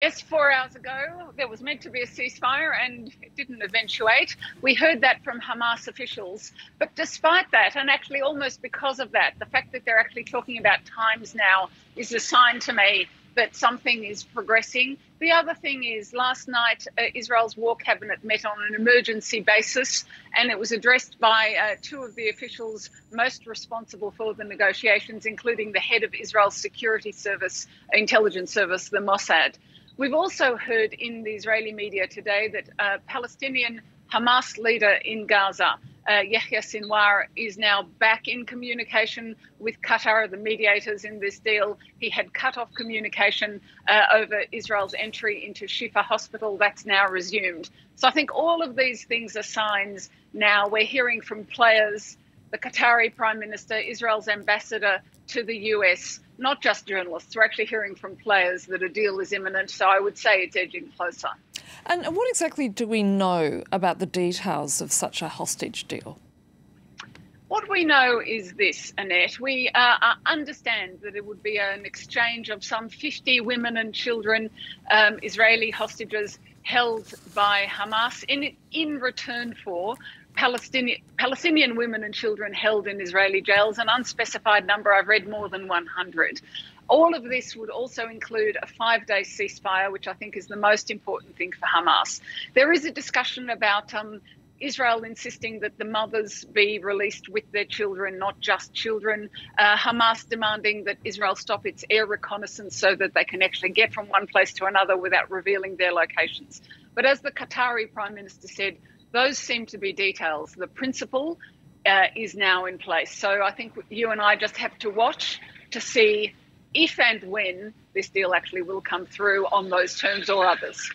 Yes, four hours ago, there was meant to be a ceasefire and it didn't eventuate. We heard that from Hamas officials. But despite that, and actually almost because of that, the fact that they're actually talking about times now is a sign to me that something is progressing. The other thing is, last night, uh, Israel's war cabinet met on an emergency basis, and it was addressed by uh, two of the officials most responsible for the negotiations, including the head of Israel's security service, intelligence service, the Mossad. We've also heard in the Israeli media today that a Palestinian Hamas leader in Gaza, uh, Yahya Sinwar, is now back in communication with Qatar, the mediators in this deal. He had cut off communication uh, over Israel's entry into Shifa Hospital. That's now resumed. So I think all of these things are signs now. We're hearing from players, the Qatari Prime Minister, Israel's ambassador to the US not just journalists. We're actually hearing from players that a deal is imminent. So I would say it's edging closer. And what exactly do we know about the details of such a hostage deal? What we know is this, Annette. We uh, uh understand that it would be an exchange of some 50 women and children, um, Israeli hostages held by Hamas, in, in return for Palestinian, Palestinian women and children held in Israeli jails, an unspecified number. I've read more than 100. All of this would also include a five day ceasefire, which I think is the most important thing for Hamas. There is a discussion about um, Israel insisting that the mothers be released with their children, not just children. Uh, Hamas demanding that Israel stop its air reconnaissance so that they can actually get from one place to another without revealing their locations. But as the Qatari Prime Minister said, those seem to be details. The principle uh, is now in place. So I think you and I just have to watch to see if and when this deal actually will come through on those terms or others.